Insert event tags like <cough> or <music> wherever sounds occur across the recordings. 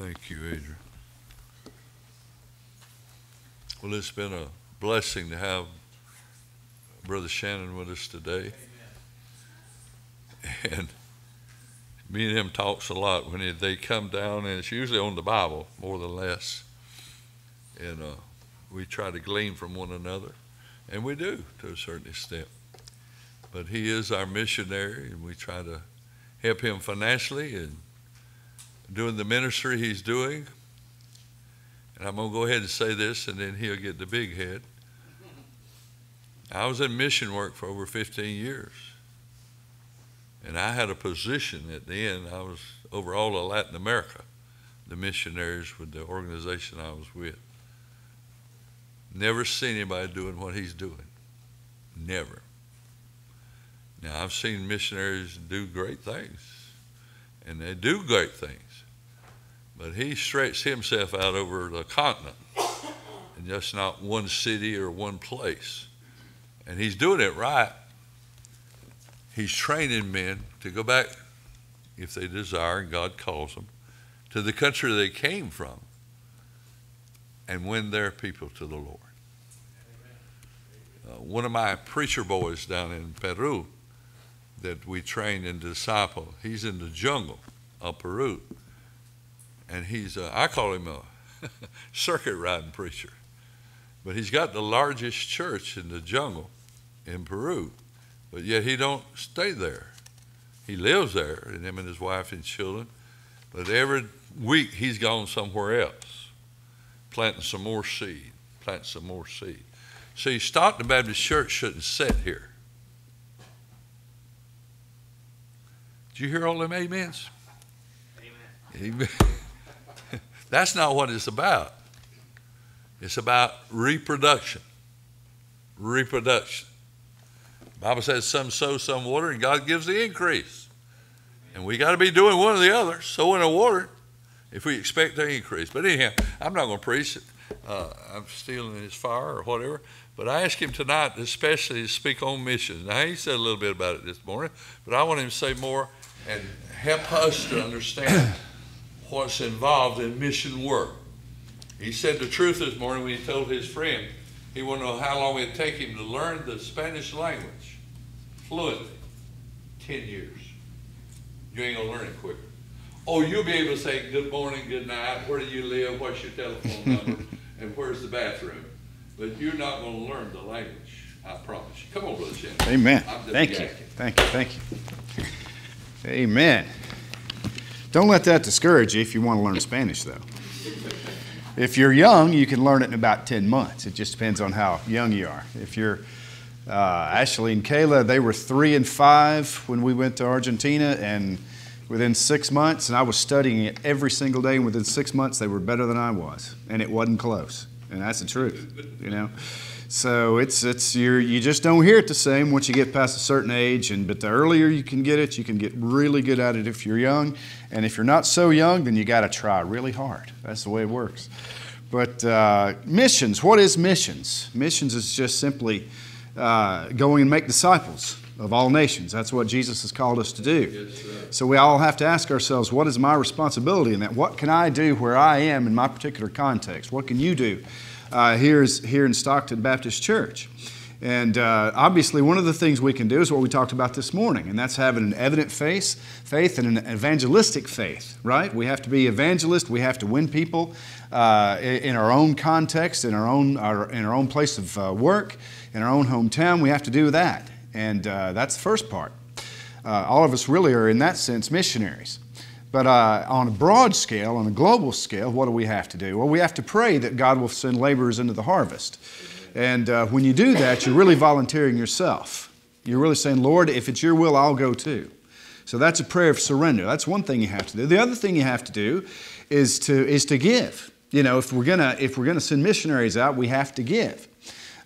Thank you, Adrian. Well, it's been a blessing to have Brother Shannon with us today. <laughs> And me and him talks a lot when they come down, and it's usually on the Bible more than less. And uh, we try to glean from one another, and we do to a certain extent. But he is our missionary, and we try to help him financially and doing the ministry he's doing. And I'm going to go ahead and say this, and then he'll get the big head. I was in mission work for over 15 years. And I had a position at the end. I was over all of Latin America, the missionaries with the organization I was with. Never seen anybody doing what he's doing. Never. Now, I've seen missionaries do great things, and they do great things. But he stretched himself out over the continent, and just not one city or one place. And he's doing it right. He's training men to go back, if they desire, and God calls them, to the country they came from and win their people to the Lord. Uh, one of my preacher boys down in Peru that we train and disciple, he's in the jungle of Peru. And he's, uh, I call him a <laughs> circuit riding preacher. But he's got the largest church in the jungle in Peru. But yet he don't stay there. He lives there, and him and his wife and children. But every week he's gone somewhere else, planting some more seed, planting some more seed. See, Stockton Baptist Church shouldn't sit here. Did you hear all them amens? Amen. Amen. <laughs> That's not what it's about. It's about reproduction. Reproduction. The Bible says some sow, some water, and God gives the increase. And we got to be doing one or the other, sowing or water, if we expect to increase. But anyhow, I'm not going to preach it. Uh, I'm stealing his fire or whatever. But I asked him tonight, especially to speak on missions. Now, he said a little bit about it this morning, but I want him to say more and help us to understand what's involved in mission work. He said the truth this morning when he told his friend he wanted to know how long it'd take him to learn the Spanish language fluently. Ten years. You ain't gonna learn it quicker. Oh, you'll be able to say good morning, good night, where do you live, what's your telephone <laughs> number, and where's the bathroom. But you're not gonna learn the language, I promise you. Come on, Brother Shannon. Amen. Thank you. Thank you. Thank you. Amen. Don't let that discourage you if you want to learn Spanish, though. If you're young, you can learn it in about 10 months. It just depends on how young you are. If you're uh, Ashley and Kayla, they were three and five when we went to Argentina, and within six months, and I was studying it every single day, and within six months, they were better than I was, and it wasn't close. And that's the truth, you know. So it's it's you you just don't hear it the same once you get past a certain age, and but the earlier you can get it, you can get really good at it if you're young, and if you're not so young, then you got to try really hard. That's the way it works. But uh, missions, what is missions? Missions is just simply uh, going and make disciples of all nations. That's what Jesus has called us to do. so we all have to ask ourselves, what is my responsibility in that? What can I do where I am in my particular context? What can you do? uh, here, is, here in Stockton Baptist Church. And uh, obviously, one of the things we can do is what we talked about this morning, and that's having an evident faith, faith and an evangelistic faith, right? We have to be evangelist. We have to win people uh, in our own context, in our own, our, in our own place of uh, work, in our own hometown. We have to do that. And uh, that's the first part. Uh, all of us really are, in that sense, missionaries. But uh, on a broad scale, on a global scale, what do we have to do? Well, we have to pray that God will send laborers into the harvest. And uh, when you do that, you're really volunteering yourself. You're really saying, Lord, if it's your will, I'll go too. So that's a prayer of surrender. That's one thing you have to do. The other thing you have to do is to, is to give. You know, if we're gonna if we're gonna send missionaries out, we have to give.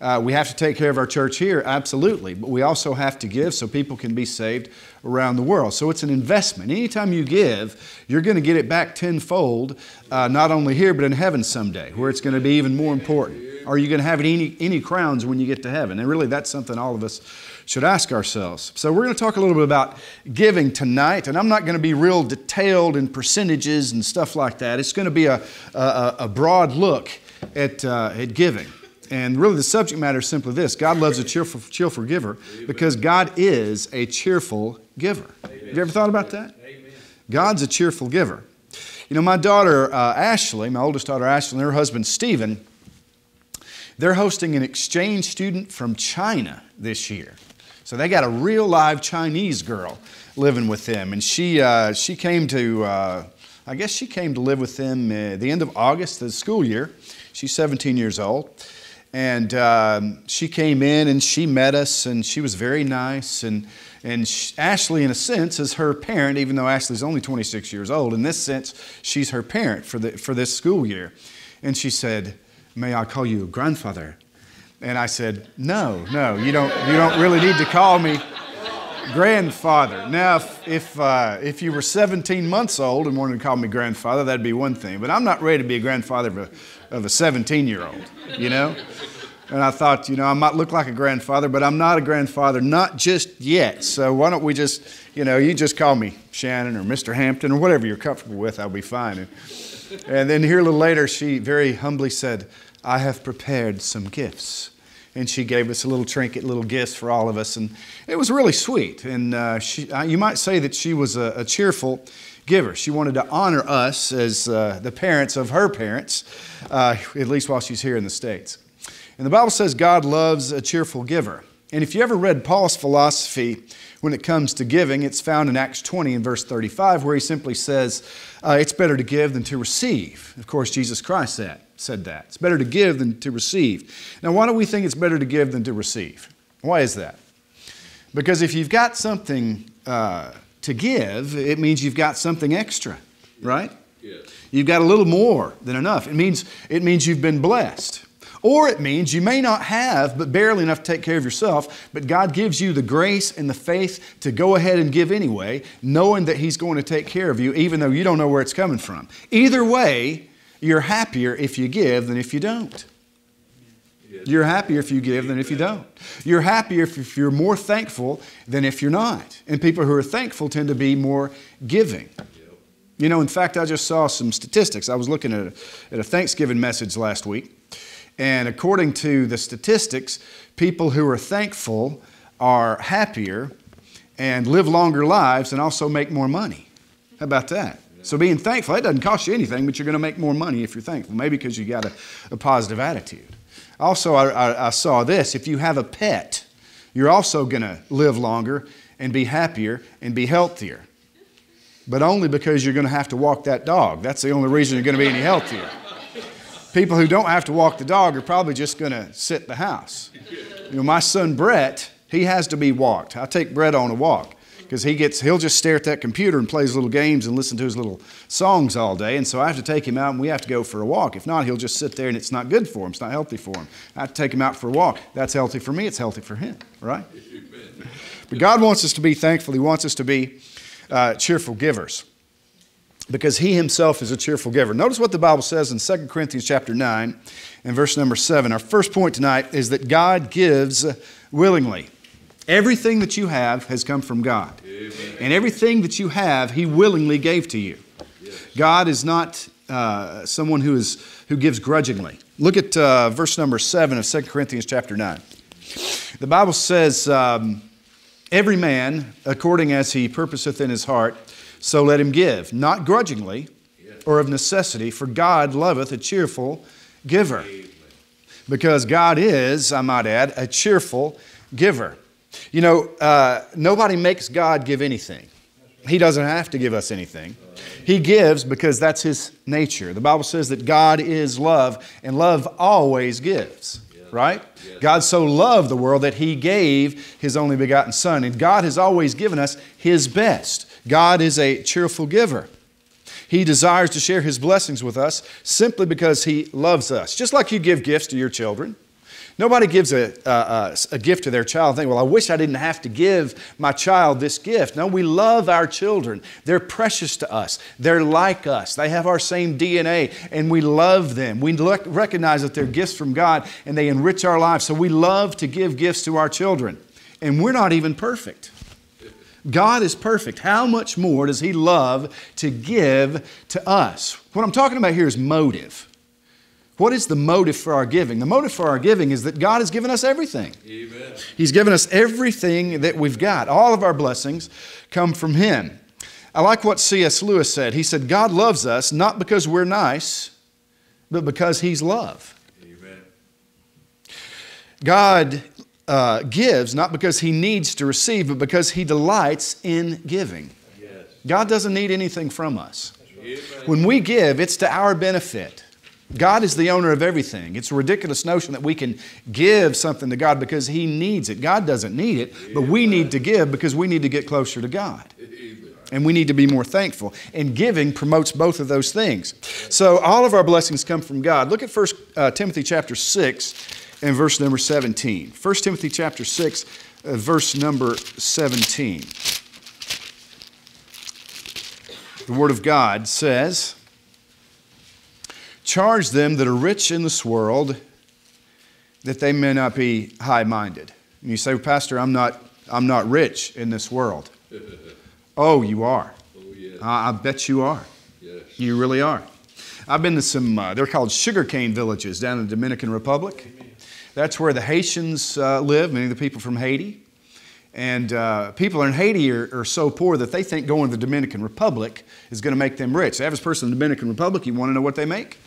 Uh, we have to take care of our church here, absolutely, but we also have to give so people can be saved around the world. So it's an investment. Anytime you give, you're going to get it back tenfold, uh, not only here, but in heaven someday, where it's going to be even more important. Are you going to have any, any crowns when you get to heaven? And really, that's something all of us should ask ourselves. So, we're going to talk a little bit about giving tonight, and I'm not going to be real detailed in percentages and stuff like that. It's going to be a, a, a broad look at, uh, at giving. And really, the subject matter is simply this God loves a cheerful, cheerful giver because God is a cheerful giver. Have you ever thought about that? God's a cheerful giver. You know, my daughter uh, Ashley, my oldest daughter Ashley, and her husband Stephen, they're hosting an exchange student from China this year. So they got a real live Chinese girl living with them. And she, uh, she came to, uh, I guess she came to live with them at the end of August, the school year. She's 17 years old. And um, she came in and she met us, and she was very nice. And, and she, Ashley, in a sense, is her parent, even though Ashley's only 26 years old. In this sense, she's her parent for, the, for this school year. And she said, May I call you grandfather? And I said, No, no, you don't, you don't really need to call me grandfather. Now, if, if, uh, if you were 17 months old and wanted to call me grandfather, that'd be one thing. But I'm not ready to be a grandfather of a, of a 17 year old, you know? And I thought, you know, I might look like a grandfather, but I'm not a grandfather, not just yet. So why don't we just, you know, you just call me Shannon or Mr. Hampton or whatever you're comfortable with, I'll be fine. And, and then here a little later, she very humbly said, I have prepared some gifts. And she gave us a little trinket, little gifts for all of us. And it was really sweet. And uh, she, uh, you might say that she was a, a, cheerful giver. She wanted to honor us as uh, the parents of her parents, uh, at least while she's here in the States. And the Bible says God loves a cheerful giver. And if you ever read Paul's philosophy when it comes to giving, it's found in Acts 20 and verse 35, where he simply says, uh, It's better to give than to receive. Of course, Jesus Christ said, said that. It's better to give than to receive. Now, why do we think it's better to give than to receive? Why is that? Because if you've got something uh, to give, it means you've got something extra, right? Yes. You've got a little more than enough. It means, it means you've been blessed. Or it means you may not have, but barely enough to take care of yourself, but God gives you the grace and the faith to go ahead and give anyway, knowing that He's going to take care of you, even though you don't know where it's coming from. Either way, you're happier if you give than if you don't. You're happier if you give than if you don't. You're happier if you're more thankful than if you're not. And people who are thankful tend to be more giving. You know, in fact, I just saw some statistics. I was looking at a, at a Thanksgiving message last week, and according to the statistics, people who are thankful are happier and live longer lives and also make more money. How about that? So being thankful, that doesn't cost you anything, but you're going to make more money if you're thankful, maybe because you got a, a positive attitude. Also, I, I, I saw this if you have a pet, you're also going to live longer and be happier and be healthier. But only because you're going to have to walk that dog. That's the only reason you're going to be any healthier. People who don't have to walk the dog are probably just going to sit in the house. You know, my son Brett, he has to be walked. I take Brett on a walk because he gets he'll just stare at that computer and play his little games and listen to his little songs all day. And so I have to take him out and we have to go for a walk. If not, he'll just sit there and it's not good for him. It's not healthy for him. I have to take him out for a walk. That's healthy for me. It's healthy for him, right? But God wants us to be thankful. He wants us to be uh, cheerful givers because he himself is a cheerful giver. Notice what the Bible says in 2 Corinthians chapter 9 and verse number 7. Our first point tonight is that God gives willingly. Everything that you have has come from God. Amen. And everything that you have, He willingly gave to you. Yes. God is not uh, someone who, is, who gives grudgingly. Look at uh, verse number 7 of 2 Corinthians chapter 9. The Bible says, um, Every man, according as he purposeth in his heart, so let him give, not grudgingly or of necessity, for God loveth a cheerful giver. Because God is, I might add, a cheerful giver. You know, uh, nobody makes God give anything. He doesn't have to give us anything. He gives because that's His nature. The Bible says that God is love, and love always gives, right? God so loved the world that He gave His only begotten Son, and God has always given us His best. God is a cheerful giver. He desires to share His blessings with us simply because He loves us. Just like you give gifts to your children, Nobody gives a, a, a, gift to their child and think, well, I wish I didn't have to give my child this gift. No, we love our children. They're precious to us. They're like us. They have our same DNA, and we love them. We look, recognize that they're gifts from God, and they enrich our lives. So we love to give gifts to our children. And we're not even perfect. God is perfect. How much more does He love to give to us? What I'm talking about here is motive. What is the motive for our giving? The motive for our giving is that God has given us everything. Amen. He's given us everything that we've got. All of our blessings come from Him. I like what C.S. Lewis said. He said, God loves us not because we're nice, but because He's love. Amen. God uh, gives not because He needs to receive, but because He delights in giving. Yes. God doesn't need anything from us. When we give, it's to our benefit. God is the owner of everything. It's a ridiculous notion that we can give something to God because He needs it. God doesn't need it, but we need to give because we need to get closer to God. And we need to be more thankful. And giving promotes both of those things. So all of our blessings come from God. Look at 1 uh, Timothy chapter 6 and verse number 17. 1 Timothy chapter 6, uh, verse number 17. The Word of God says, Charge them that are rich in this world that they may not be high minded. And you say, Pastor, I'm not, I'm not rich in this world. <laughs> oh, you are. Oh, yes. I, I bet you are. Yes. You really are. I've been to some, uh, they're called sugarcane villages down in the Dominican Republic. Amen. That's where the Haitians uh, live, many of the people from Haiti. And uh, people in Haiti are, are, so poor that they think going to the Dominican Republic is going to make them rich. The average person in the Dominican Republic, you want to know what they make?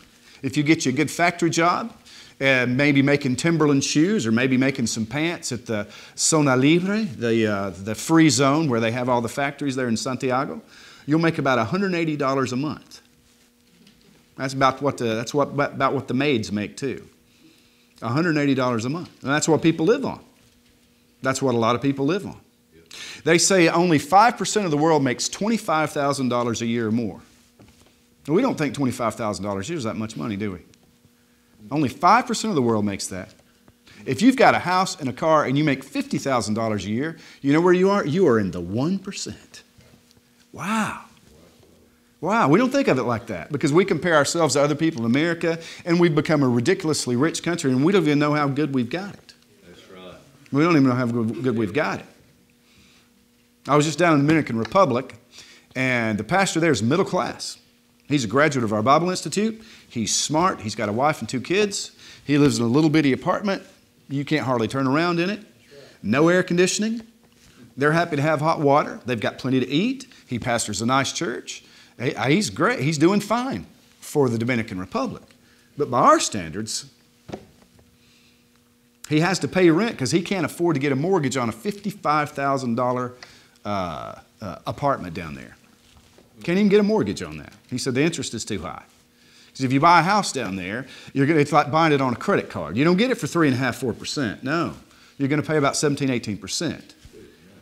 If you get you a good factory job, uh, maybe making Timberland shoes or maybe making some pants at the Zona Libre, the, uh, the free zone where they have all the factories there in Santiago, you'll make about $180 a month. That's about what the, that's what, about what the maids make too. $180 a month. And that's what people live on. That's what a lot of people live on. They say only 5% of the world makes $25,000 a year or more. We don't think $25,000 a year is that much money, do we? Only 5% of the world makes that. If you've got a house and a car and you make $50,000 a year, you know where you are? You are in the 1%. Wow. Wow, we don't think of it like that because we compare ourselves to other people in America and we've become a ridiculously rich country and we don't even know how good we've got it. That's right. We don't even know how good we've got it. I was just down in the Dominican Republic and the pastor there is middle class. He's a graduate of our Bible Institute. He's smart. He's got a wife and two kids. He lives in a little bitty apartment. You can't hardly turn around in it. No air conditioning. They're happy to have hot water. They've got plenty to eat. He pastors a nice church. He's great. He's doing fine for the Dominican Republic. But by our standards, he has to pay rent because he can't afford to get a mortgage on a $55,000 uh, uh, apartment down there. Can't even get a mortgage on that. He said the interest is too high. Because if you buy a house down there, you're gonna, it's like buying it on a credit card. You don't get it for 3.5%, 4%. No. You're going to pay about 17, 18%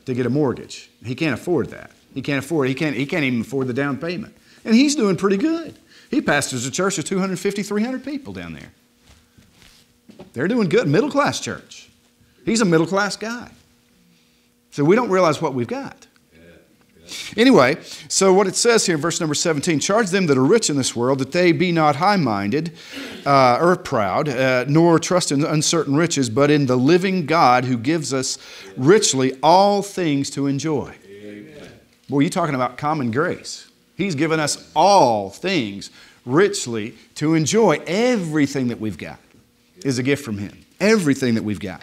to get a mortgage. He can't afford that. He can't afford he can't, he can't even afford the down payment. And he's doing pretty good. He pastors a church of 250, 300 people down there. They're doing good. Middle class church. He's a middle class guy. So we don't realize what we've got. Anyway, so what it says here in verse number 17 charge them that are rich in this world that they be not high minded uh, or proud, uh, nor trust in uncertain riches, but in the living God who gives us richly all things to enjoy. Amen. Boy, you're talking about common grace. He's given us all things richly to enjoy. Everything that we've got is a gift from Him. Everything that we've got.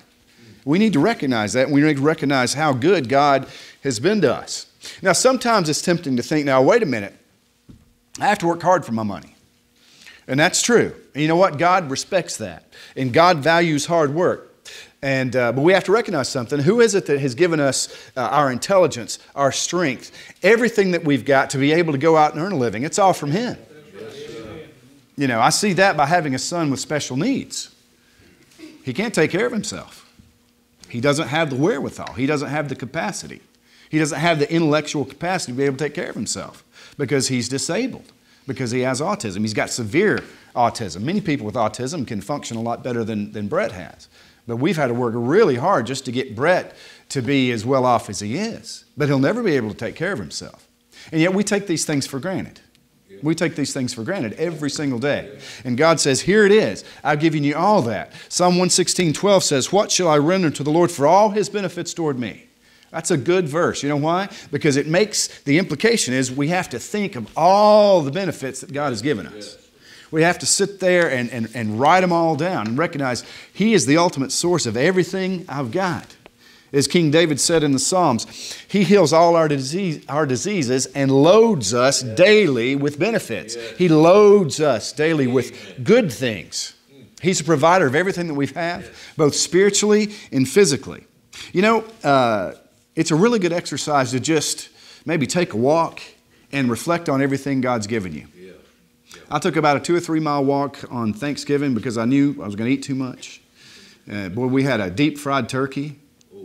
We need to recognize that. and We need to recognize how good God has been to us. Now, sometimes it's tempting to think, now, wait a minute, I have to work hard for my money. And that's true. And you know what? God respects that. And God values hard work. And, uh, but we have to recognize something. Who is it that has given us uh, our intelligence, our strength, everything that we've got to be able to go out and earn a living? It's all from Him. You know, I see that by having a son with special needs. He can't take care of himself, he doesn't have the wherewithal, he doesn't have the capacity. He doesn't have the intellectual capacity to be able to take care of himself because he's disabled, because he has autism. He's got severe autism. Many people with autism can function a lot better than, than Brett has. But we've had to work really hard just to get Brett to be as well off as he is. But he'll never be able to take care of himself. And yet we take these things for granted. We take these things for granted every single day. And God says, Here it is. I've given you all that. Psalm 116, 12 says, What shall I render to the Lord for all his benefits toward me? That's a good verse. You know why? Because it makes the implication is we have to think of all the benefits that God has given us. We have to sit there and, and, and write them all down and recognize He is the ultimate source of everything I've got. As King David said in the Psalms, He heals all our, disease, our diseases and loads us daily with benefits. He loads us daily with good things. He's a provider of everything that we have, both spiritually and physically. You know, uh, it's a really good exercise to just maybe take a walk and reflect on everything God's given you. I took about a two or three mile walk on Thanksgiving because I knew I was going to eat too much. Uh, boy, we had a deep fried turkey,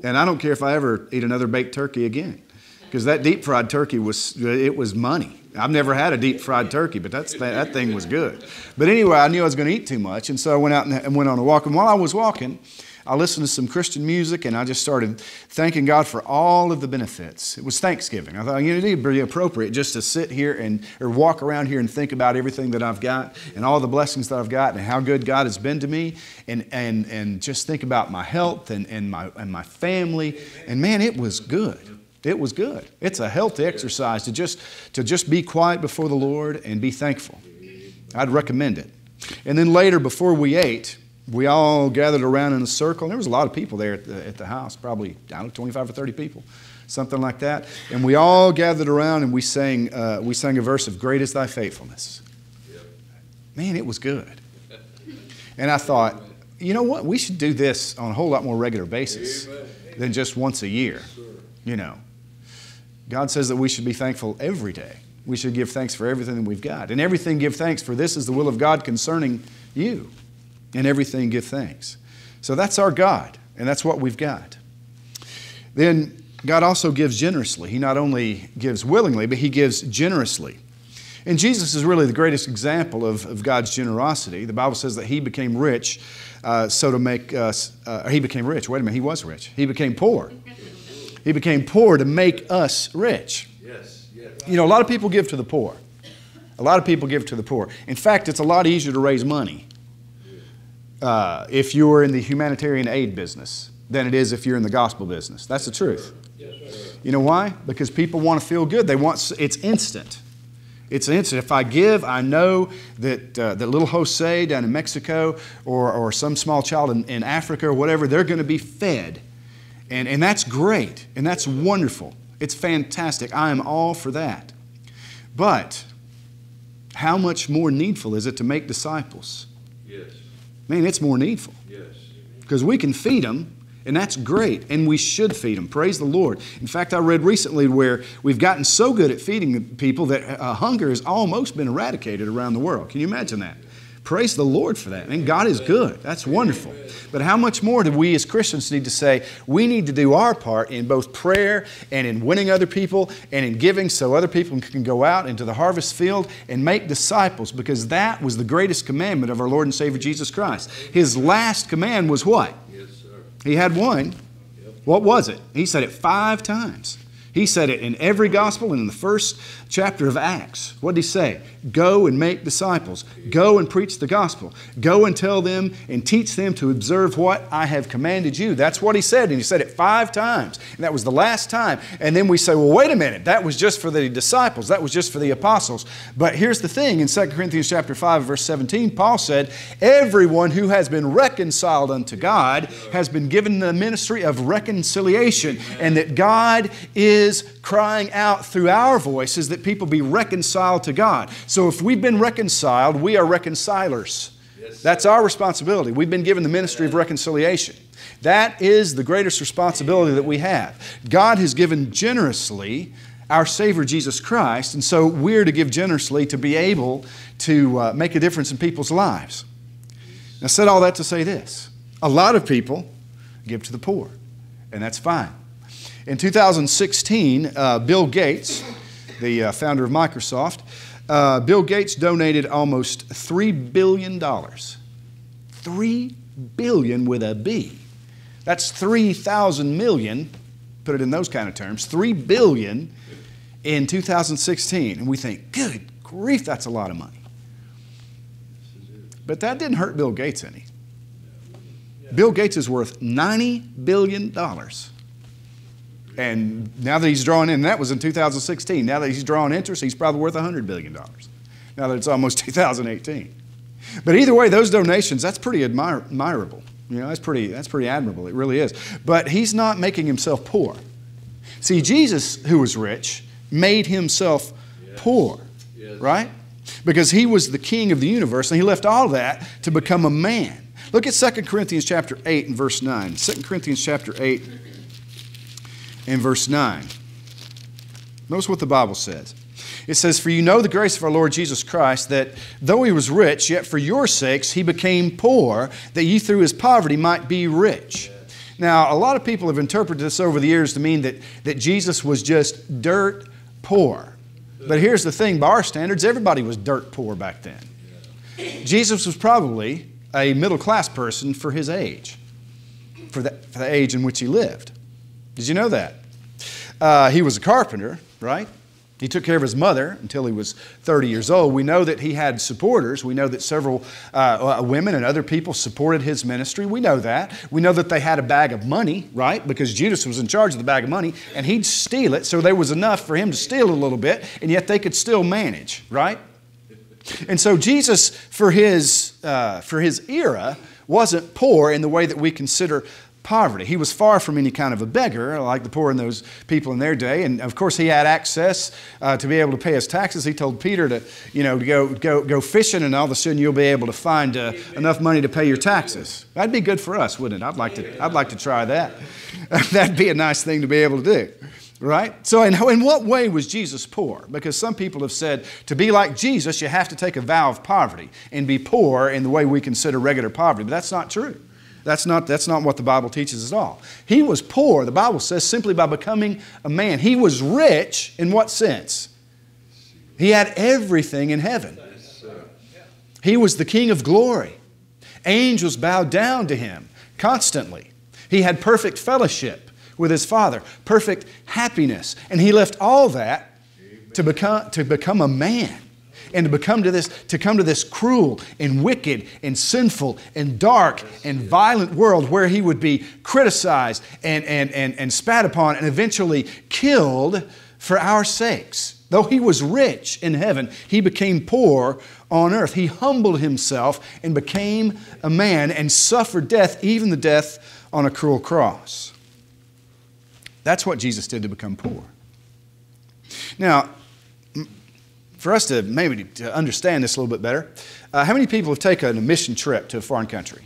and I don't care if I ever eat another baked turkey again because that deep fried turkey was it was money. I've never had a deep fried turkey, but that's, that, that thing was good. But anyway, I knew I was going to eat too much, and so I went out and went on a walk. And while I was walking, I listened to some Christian music and I just started thanking God for all of the benefits. It was Thanksgiving. I thought, you know, it'd be appropriate just to sit here and or walk around here and think about everything that I've got and all the blessings that I've got and how good God has been to me and and and just think about my health and, and my and my family. And man, it was good. It was good. It's a healthy exercise to just to just be quiet before the Lord and be thankful. I'd recommend it. And then later, before we ate, we all gathered around in a circle. And there was a lot of people there at the, at the house, probably, I don't know, 25 or 30 people, something like that. And we all gathered around and we sang, uh, we sang a verse of Great is Thy Faithfulness. Yep. Man, it was good. And I thought, you know what? We should do this on a whole lot more regular basis Amen. than just once a year. You know, God says that we should be thankful every day. We should give thanks for everything that we've got. And everything give thanks, for this is the will of God concerning you. In everything, give thanks. So that's our God, and that's what we've got. Then God also gives generously. He not only gives willingly, but He gives generously. And Jesus is really the greatest example of, of God's generosity. The Bible says that He became rich, uh, so to make us, uh, He became rich. Wait a minute, He was rich. He became poor. He became poor to make us rich. Yes, yes. You know, a lot of people give to the poor. A lot of people give to the poor. In fact, it's a lot easier to raise money uh, if you're in the humanitarian aid business than it is if you're in the gospel business. That's the truth. You know why? Because people want to feel good. They want it's instant. It's instant. If I give, I know that uh, that little Jose down in Mexico or, or some small child in, in Africa or whatever, they're going to be fed. And, and that's great. And that's wonderful. It's fantastic. I am all for that. But how much more needful is it to make disciples? Yes man, it's more needful. Yes. Because we can feed them, and that's great, and we should feed them. Praise the Lord. In fact, I read recently where we've gotten so good at feeding people that uh, hunger has almost been eradicated around the world. Can you imagine that? Praise the Lord for that. And God is good. That's wonderful. But how much more do we as Christians need to say? We need to do our part in both prayer and in winning other people and in giving so other people can go out into the harvest field and make disciples because that was the greatest commandment of our Lord and Savior Jesus Christ. His last command was what? Yes, sir. He had one. What was it? He said it five times. He said it in every gospel and in the first chapter of Acts. What did he say? Go and make disciples. Go and preach the gospel. Go and tell them and teach them to observe what I have commanded you. That's what he said, and he said it five times. And that was the last time. And then we say, well, wait a minute, that was just for the disciples, that was just for the apostles. But here's the thing in 2 Corinthians chapter 5, verse 17, Paul said, Everyone who has been reconciled unto God has been given the ministry of reconciliation, and that God is crying out through our voices that people be reconciled to God. So if we've been reconciled, we are reconcilers. Yes, That's our responsibility. We've been given the ministry of reconciliation. That is the greatest responsibility that we have. God has given generously our Savior Jesus Christ, and so we're to give generously to be able to uh, make a difference in people's lives. I said all that to say this a lot of people give to the poor, and that's fine. In 2016, uh, Bill Gates, the uh, founder of Microsoft, uh, Bill Gates donated almost $3 billion. 3 billion with a B That's 3,000 million, put it in those kind of terms, 3 billion in 2016. And we think, good grief, that's a lot of money. But that didn't hurt Bill Gates any. Bill Gates is worth $90 billion. And now that he's drawing in, that was in 2016. Now that he's drawing interest, he's probably worth $100 billion. Now that it's almost <laughs> 2018. But either way, those donations, that's pretty admir- admirable. You know, that's pretty, that's pretty admirable. It really is. But he's not making himself poor. See, Jesus, who was rich, made himself yes. poor, yes. right? Because he was the king of the universe and he left all that to become a man. Look at 2 Corinthians chapter 8 and verse 9. 2 Corinthians chapter 8 and verse 9. Notice what the Bible says. It says, For you know the grace of our Lord Jesus Christ, that though he was rich, yet for your sakes he became poor, that ye through his poverty might be rich. Now, a lot of people have interpreted this over the years to mean that, that Jesus was just dirt poor. But here's the thing by our standards, everybody was dirt poor back then. Jesus was probably a middle class person for his age, for the, for the age in which he lived. Did you know that? Uh, he was a carpenter, right? He took care of his mother until he was 30 years old. We know that he had supporters. We know that several uh, uh, women and other people supported his ministry. We know that. We know that they had a bag of money, right? Because Judas was in charge of the bag of money, and he'd steal it, so there was enough for him to steal a little bit, and yet they could still manage, right? And so Jesus, for his, uh, for his era, wasn't poor in the way that we consider poverty. He was far from any kind of a beggar like the poor and those people in their day. And of course, he had access uh, to be able to pay his taxes. He told Peter to, you know, go, go, go fishing, and all of a sudden you'll be able to find uh, enough money to pay your taxes. That'd be good for us, wouldn't it? I'd like to, I'd like to try that. <laughs> That'd be a nice thing to be able to do. Right? So, in, in what way was Jesus poor? Because some people have said to be like Jesus, you have to take a vow of poverty and be poor in the way we consider regular poverty. But that's not true. That's not, that's not what the Bible teaches at all. He was poor, the Bible says, simply by becoming a man. He was rich in what sense? He had everything in heaven. He was the King of glory. Angels bowed down to him constantly. He had perfect fellowship with his Father, perfect happiness. And he left all that to become, to become a man and to become to this to come to this cruel and wicked and sinful and dark and violent world where he would be criticized and, and, and, and spat upon and eventually killed for our sakes. Though he was rich in heaven, he became poor on earth. He humbled himself and became a man and suffered death, even the death on a cruel cross. That's what Jesus did to become poor. Now, for us to maybe to understand this a little bit better, uh, how many people have taken a mission trip to a foreign country?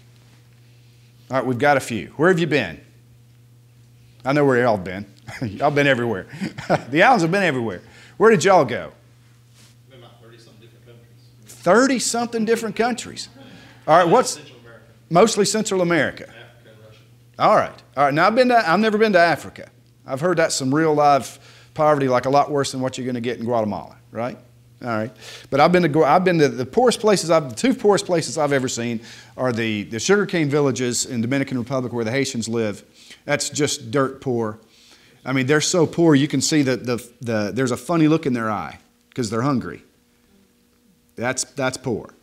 All right, we've got a few. Where have you been? I know where y'all have been. <laughs> y'all been everywhere. <laughs> the Allens have been everywhere. Where did y'all go? 30 something different countries. All right, what's Central mostly Central America? Africa All right. All right. Now I've been to, I've never been to Africa. I've heard that's some real live poverty, like a lot worse than what you're going to get in Guatemala, right? All right, but I've been to I've been to the poorest places. I've the two poorest places I've ever seen are the the sugarcane villages in Dominican Republic where the Haitians live. That's just dirt poor. I mean, they're so poor you can see that the, the there's a funny look in their eye because they're hungry. That's that's poor.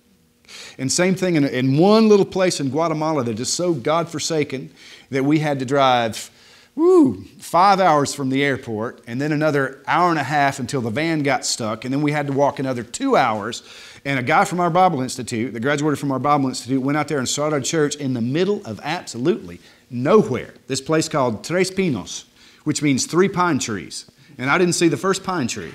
And same thing in, in one little place in Guatemala that is so God forsaken that we had to drive woo, five hours from the airport, and then another hour and a half until the van got stuck, and then we had to walk another two hours. And a guy from our Bible Institute, that graduated from our Bible Institute, went out there and started a church in the middle of absolutely nowhere. This place called Tres Pinos, which means three pine trees. And I didn't see the first pine tree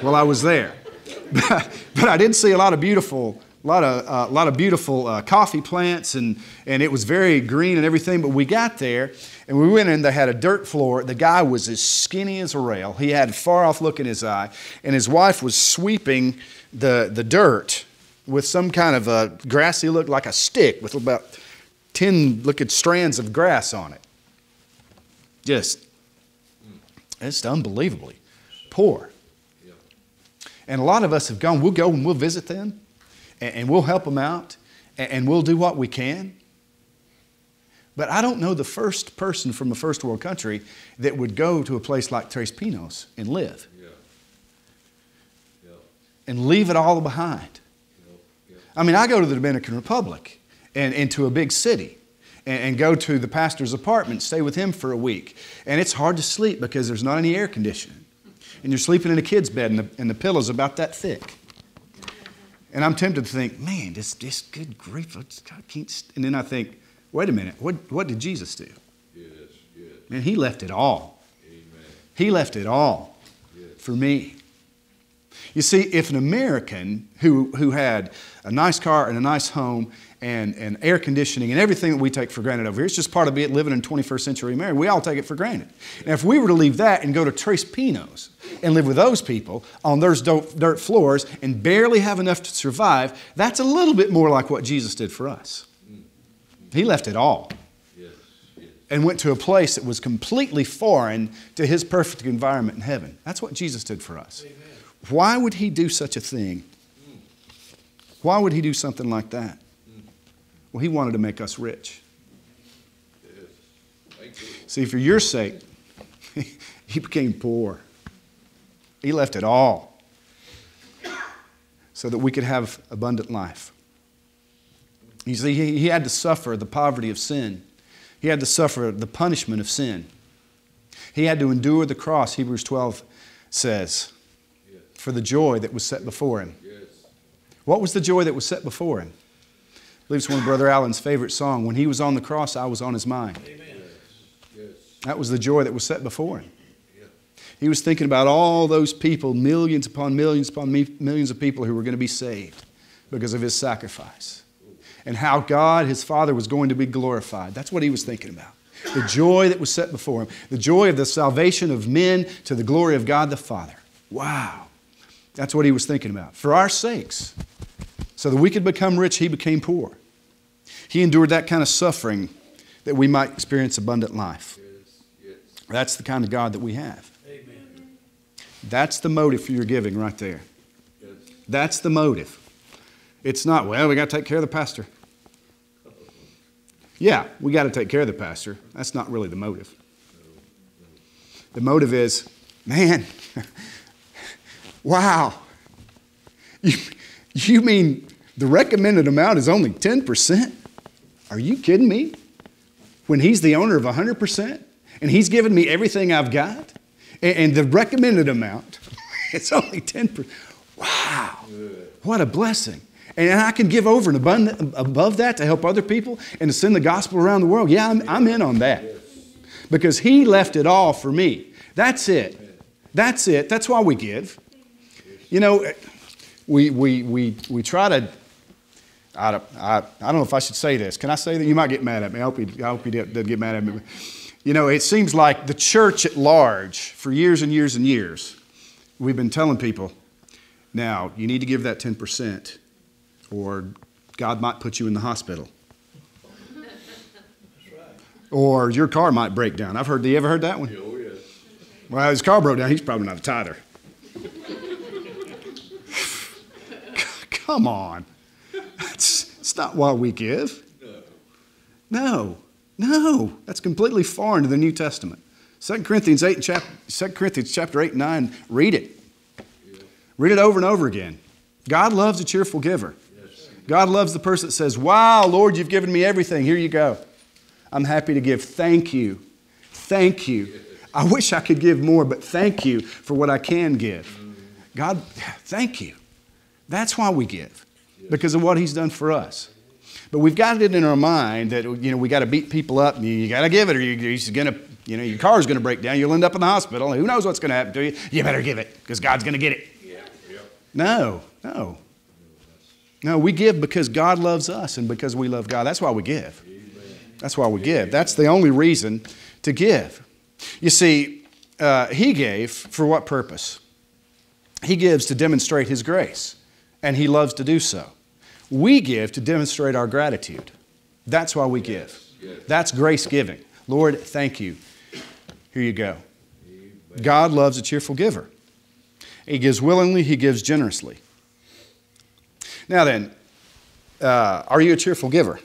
while I was there. <laughs> but I did see a lot of beautiful a lot of, uh, a lot of beautiful uh, coffee plants, and, and it was very green and everything. But we got there, and we went in, they had a dirt floor. The guy was as skinny as a rail. He had a far off look in his eye, and his wife was sweeping the, the dirt with some kind of a grassy look, like a stick with about 10 looking strands of grass on it. Just, it's unbelievably poor. And a lot of us have gone, we'll go and we'll visit them and, we'll help them out and we'll do what we can. But I don't know the first person from a first world country that would go to a place like Tres Pinos and live Yeah. Yeah. and leave it all behind. Yeah. I mean, I go to the Dominican Republic and into a big city and, and go to the pastor's apartment, stay with him for a week. And it's hard to sleep because there's not any air conditioning. And you're sleeping in a kid's bed and the, and the pillow's about that thick. And I'm tempted to think, man, this, this good grief, I can't. And then I think, wait a minute, what, what did Jesus do? Yes, yes. Man, he left it all. Amen. He left it all for me. You see, if an American who, who had a nice car and a nice home and, and air conditioning and everything that we take for granted over here, it's just part of it living in 21st century America. We all take it for granted. Now, if we were to leave that and go to Tres Pinos and live with those people on those dirt floors and barely have enough to survive, that's a little bit more like what Jesus did for us. He left it all and went to a place that was completely foreign to his perfect environment in heaven. That's what Jesus did for us. Why would he do such a thing? Why would he do something like that? Well, he wanted to make us rich. Yes. See, for your sake, <laughs> he became poor. He left it all so that we could have abundant life. You see, he had to suffer the poverty of sin, he had to suffer the punishment of sin. He had to endure the cross, Hebrews 12 says, for the joy that was set before him. Yes. What was the joy that was set before him? Believe it's one of Brother Allen's favorite songs. When he was on the cross, I was on his mind. Yes. That was the joy that was set before him. Yeah. He was thinking about all those people, millions upon millions upon mi- millions of people who were going to be saved because of his sacrifice. And how God, his Father, was going to be glorified. That's what he was thinking about. The joy that was set before him, the joy of the salvation of men to the glory of God the Father. Wow. That's what he was thinking about. For our sakes, so that we could become rich, he became poor. He endured that kind of suffering that we might experience abundant life. That's the kind of God that we have. Amen. That's the motive for your giving right there. Yes. That's the motive. It's not, well, we got to take care of the pastor. Yeah, we got to take care of the pastor. That's not really the motive. The motive is, man, <laughs> wow. You, you mean the recommended amount is only 10%? Are you kidding me? When he's the owner of 100% and he's given me everything I've got and, and the recommended amount <laughs> it's only 10%. Wow. What a blessing. And I can give over and abundant, above that to help other people and to send the gospel around the world. Yeah, I'm, I'm in on that. Because he left it all for me. That's it. That's it. That's why we give. You know, we, we, we, we try to, I don't, I, I don't know if I should say this. Can I say that? You might get mad at me. I hope you, I hope you doesn't get mad at me. You know, it seems like the church at large, for years and years and years, we've been telling people, now, you need to give that 10%, or God might put you in the hospital. Or your car might break down. I've heard, you ever heard that one? Oh, yes. Well, his car broke down. He's probably not a tither. <laughs> Come on. That's, not why we give. No. No. That's completely foreign to the New Testament. 2 Corinthians 8 and chap- 2 Corinthians chapter 8 and 9, read it. Read it over and over again. God loves a cheerful giver. God loves the person that says, Wow, Lord, you've given me everything. Here you go. I'm happy to give. Thank you. Thank you. I wish I could give more, but thank you for what I can give. God, thank you. That's why we give, because of what He's done for us. But we've got it in our mind that you know we got to beat people up. And you, you got to give it, or you, you're going to, you know, your car's going to break down. You'll end up in the hospital. Who knows what's going to happen to you? You better give it, because God's going to get it. Yeah. Yeah. No, no. No, we give because God loves us and because we love God. That's why we give. That's why we give. That's the only reason to give. You see, uh, He gave for what purpose? He gives to demonstrate His grace, and He loves to do so. We give to demonstrate our gratitude. That's why we give. That's grace giving. Lord, thank you. Here you go. God loves a cheerful giver. He gives willingly, He gives generously. Now then, uh, are you a cheerful giver?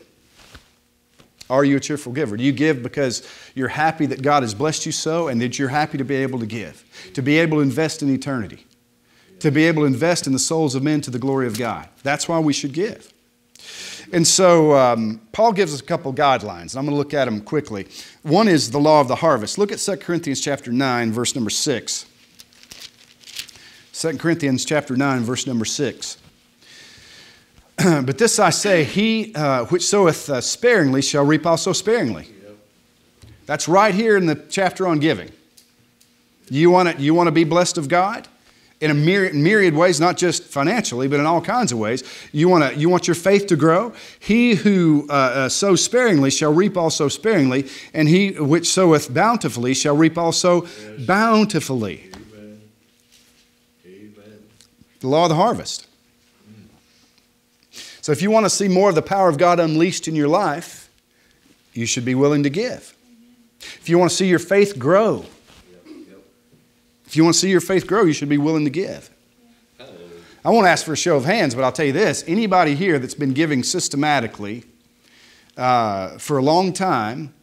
Are you a cheerful giver? Do you give because you're happy that God has blessed you so and that you're happy to be able to give, to be able to invest in eternity, to be able to invest in the souls of men to the glory of God? That's why we should give. And so um, Paul gives us a couple guidelines. and I'm going to look at them quickly. One is the law of the harvest. Look at 2 Corinthians chapter 9, verse number 6. 2 Corinthians chapter 9, verse number 6. <clears throat> but this I say, he uh, which soweth uh, sparingly shall reap also sparingly. That's right here in the chapter on giving. You want to, you want to be blessed of God? In a myriad, ways, not just financially, but in all kinds of ways. You want, to, you want your faith to grow? He who uh, uh, sows sparingly shall reap also sparingly, and he which soweth bountifully shall reap also yes. bountifully. The law of the harvest. So if you want to see more of the power of God unleashed in your life, you should be willing to give. If you want to see your faith grow, if you want to see your faith grow, you should be willing to give. I won't ask for a show of hands, but I'll tell you this anybody here that's been giving systematically uh, for a long time,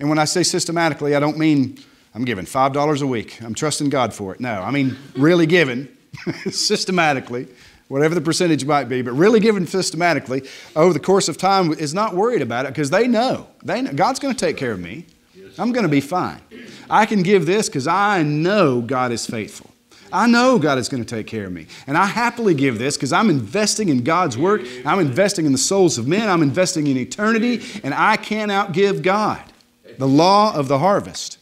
and when I say systematically, I don't mean I'm giving $5 a week, I'm trusting God for it. No, I mean really giving <laughs> systematically whatever the percentage might be, but really giving systematically over the course of time is not worried about it because they know. They know God's going to take care of me. I'm going to be fine. I can give this because I know God is faithful. I know God is going to take care of me. And I happily give this because I'm investing in God's work. I'm investing in the souls of men. I'm investing in eternity. And I can't outgive God. The law of the harvest.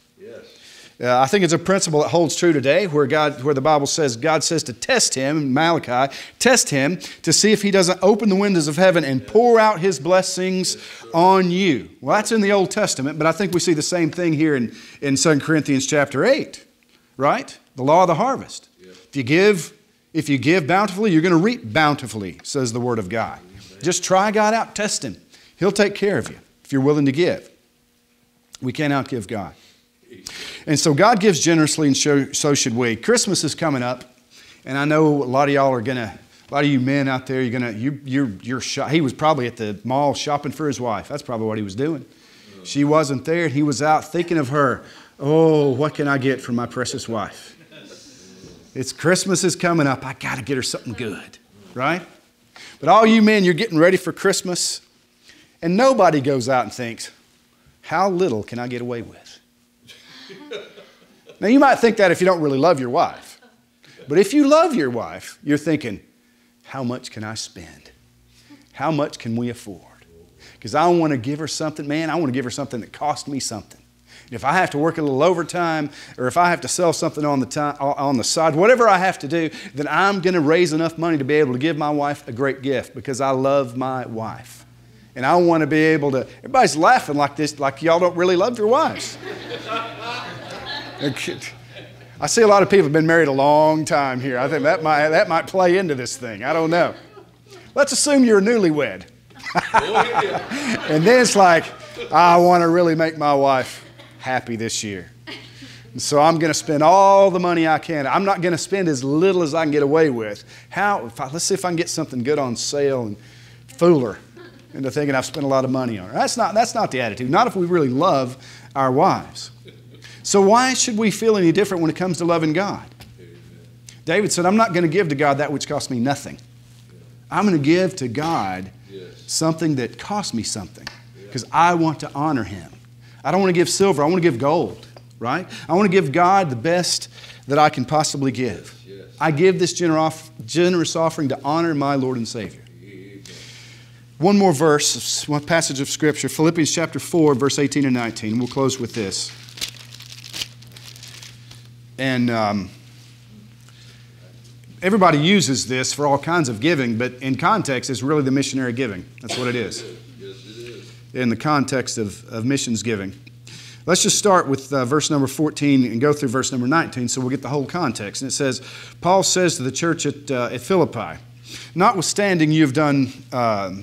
Uh, I think it's a principle that holds true today where, God, where the Bible says God says to test him, Malachi, test him to see if he doesn't open the windows of heaven and pour out his blessings on you. Well, that's in the Old Testament, but I think we see the same thing here in, in 2 Corinthians chapter 8, right? The law of the harvest. If you give, if you give bountifully, you're going to reap bountifully, says the Word of God. Just try God out, test Him. He'll take care of you if you're willing to give. We can't outgive God. And so God gives generously, and so should we. Christmas is coming up, and I know a lot of y'all are going to, a lot of you men out there, you're going to, you, you're, you're he was probably at the mall shopping for his wife. That's probably what he was doing. She wasn't there, and he was out thinking of her. Oh, what can I get for my precious wife? It's Christmas is coming up. I got to get her something good, right? But all you men, you're getting ready for Christmas, and nobody goes out and thinks, how little can I get away with? Now, you might think that if you don't really love your wife. But if you love your wife, you're thinking, how much can I spend? How much can we afford? Because I want to give her something, man, I want to give her something that cost me something. If I have to work a little overtime or if I have to sell something on the, time, on the side, whatever I have to do, then I'm going to raise enough money to be able to give my wife a great gift because I love my wife. And I want to be able to, everybody's laughing like this, like y'all don't really love your wives. <laughs> I see a lot of people have been married a long time here. I think that might, that might play into this thing. I don't know. Let's assume you're a newlywed. <laughs> and then it's like, I want to really make my wife happy this year. And so I'm going to spend all the money I can. I'm not going to spend as little as I can get away with. How? I, let's see if I can get something good on sale and fool her into thinking I've spent a lot of money on her. That's not, that's not the attitude. Not if we really love our wives. So, why should we feel any different when it comes to loving God? David said, I'm not going to give to God that which costs me nothing. I'm going to give to God something that costs me something because I want to honor Him. I don't want to give silver, I want to give gold, right? I want to give God the best that I can possibly give. I give this generous offering to honor my Lord and Savior. One more verse, one passage of Scripture, Philippians chapter 4, verse 18 and 19. We'll close with this. And um, everybody uses this for all kinds of giving, but in context, it's really the missionary giving. That's what it is. Yes, it is. In the context of, of missions giving. Let's just start with uh, verse number 14 and go through verse number 19 so we'll get the whole context. And it says, Paul says to the church at, uh, at Philippi, Notwithstanding you have done, uh,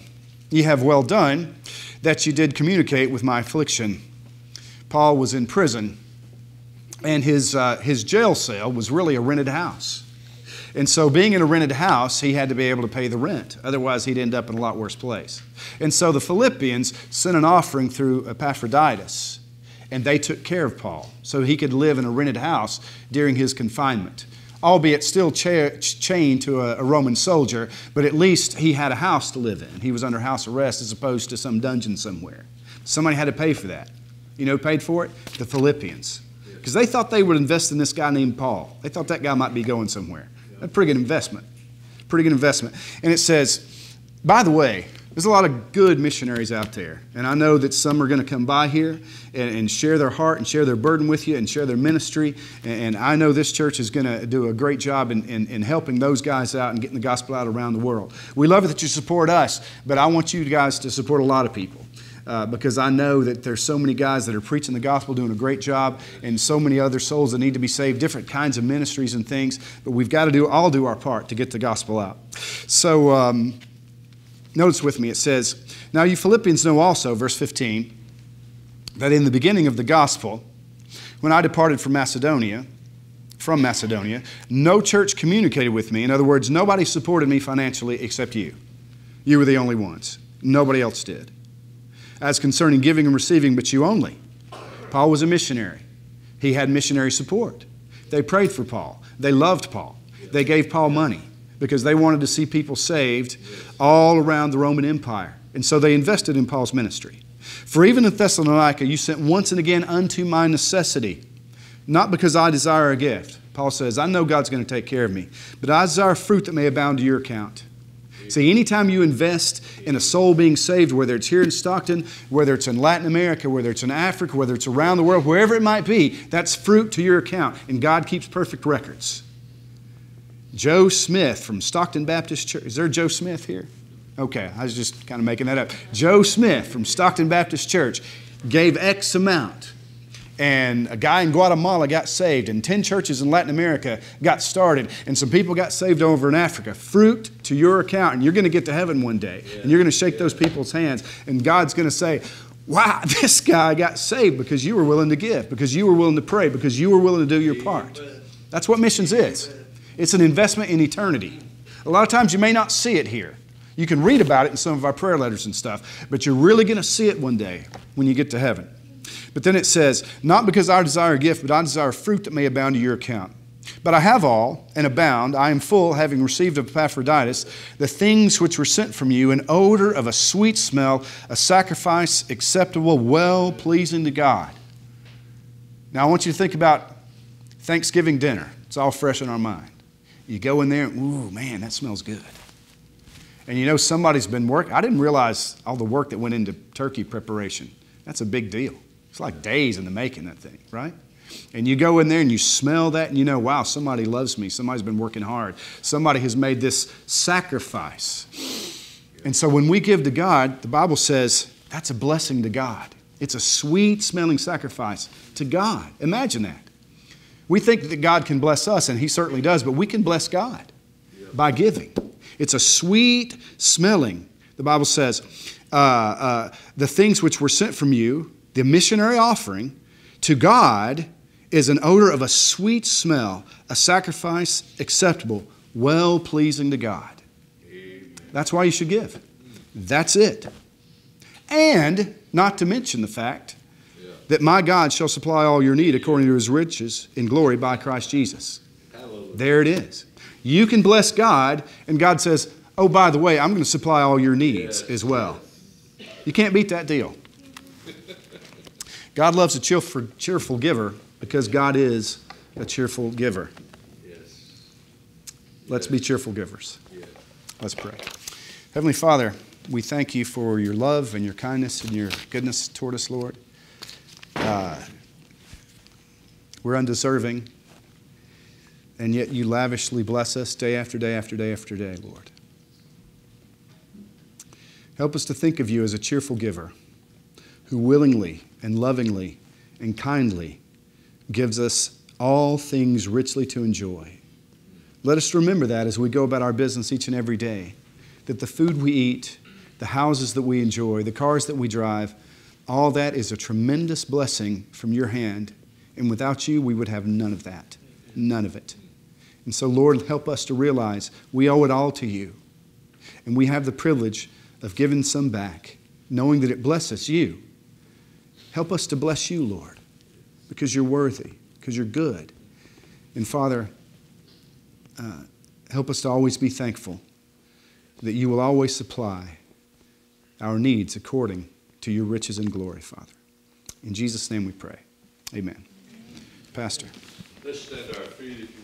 ye have well done, that you did communicate with my affliction. Paul was in prison and his, uh, his jail cell was really a rented house. And so, being in a rented house, he had to be able to pay the rent. Otherwise, he'd end up in a lot worse place. And so, the Philippians sent an offering through Epaphroditus, and they took care of Paul so he could live in a rented house during his confinement. Albeit still cha- chained to a, a Roman soldier, but at least he had a house to live in. He was under house arrest as opposed to some dungeon somewhere. Somebody had to pay for that. You know paid for it? The Philippians. Because they thought they would invest in this guy named Paul. They thought that guy might be going somewhere. A pretty good investment. Pretty good investment. And it says, by the way, there's a lot of good missionaries out there. And I know that some are going to come by here and, and, share their heart and share their burden with you and share their ministry. And, and I know this church is going to do a great job in, in, in, helping those guys out and getting the gospel out around the world. We love it that you support us, but I want you guys to support a lot of people uh, because I know that there's so many guys that are preaching the gospel, doing a great job, and so many other souls that need to be saved, different kinds of ministries and things. But we've got to do all do our part to get the gospel out. So um, notice with me, it says, "Now you Philippians know also, verse 15, that in the beginning of the gospel, when I departed from Macedonia." From Macedonia, no church communicated with me. In other words, nobody supported me financially except you. You were the only ones. Nobody else did as concerning giving and receiving, but you only. Paul was a missionary. He had missionary support. They prayed for Paul. They loved Paul. They gave Paul money because they wanted to see people saved all around the Roman Empire. And so they invested in Paul's ministry. For even in Thessalonica, you sent once and again unto my necessity, not because I desire a gift. Paul says, I know God's going to take care of me, but I desire fruit that may abound to your account. See, anytime you invest in a soul being saved, whether it's here in Stockton, whether it's in Latin America, whether it's in Africa, whether it's around the world, wherever it might be, that's fruit to your account, and God keeps perfect records. Joe Smith from Stockton Baptist Church. Is there Joe Smith here? Okay, I was just kind of making that up. Joe Smith from Stockton Baptist Church gave X amount and a guy in Guatemala got saved, and 10 churches in Latin America got started, and some people got saved over in Africa. Fruit to your account, and you're going to get to heaven one day, and you're going to shake those people's hands, and God's going to say, Wow, <laughs> this guy got saved because you were willing to give, because you were willing to pray, because you were willing to do your part. That's what missions is. It's an investment in eternity. A lot of times you may not see it here. You can read about it in some of our prayer letters and stuff, but you're really going to see it one day when you get to heaven. But then it says, Not because I desire a gift, but I desire fruit that may abound to your account. But I have all and abound. I am full, having received of Epaphroditus the things which were sent from you, an odor of a sweet smell, a sacrifice acceptable, well pleasing to God. Now I want you to think about Thanksgiving dinner. It's all fresh in our mind. You go in there, ooh, man, that smells good. And you know somebody's been working. I didn't realize all the work that went into turkey preparation. That's a big deal. It's like days in the making, that thing, right? And you go in there and you smell that and you know, wow, somebody loves me. Somebody's been working hard. Somebody has made this sacrifice. And so when we give to God, the Bible says that's a blessing to God. It's a sweet smelling sacrifice to God. Imagine that. We think that God can bless us, and He certainly does, but we can bless God by giving. It's a sweet smelling. The Bible says, uh, uh, the things which were sent from you, the missionary offering to God is an odor of a sweet smell, a sacrifice acceptable, well pleasing to God. That's why you should give. That's it. And not to mention the fact that my God shall supply all your need according to his riches in glory by Christ Jesus. There it is. You can bless God, and God says, Oh, by the way, I'm going to supply all your needs as well. You can't beat that deal. God loves a cheerful, cheerful giver because God is a cheerful giver. Yes. Let's be cheerful givers. Yes. Let's pray. Heavenly Father, we thank you for your love and your kindness and your goodness toward us, Lord. Uh, we're undeserving, and yet you lavishly bless us day after day after day after day, Lord. Help us to think of you as a cheerful giver who willingly and lovingly and kindly gives us all things richly to enjoy. Let us remember that as we go about our business each and every day, that the food we eat, the houses that we enjoy, the cars that we drive, all that is a tremendous blessing from your hand. And without you, we would have none of that. None of it. And so, Lord, help us to realize we owe it all to you. And we have the privilege of giving some back, knowing that it blesses you. Help us to bless you, Lord, because you're worthy, because you're good. And Father, uh, help us to always be thankful that you will always supply our needs according to your riches and glory, Father. In Jesus' name we pray. Amen. Pastor. Let's stand our feet if you.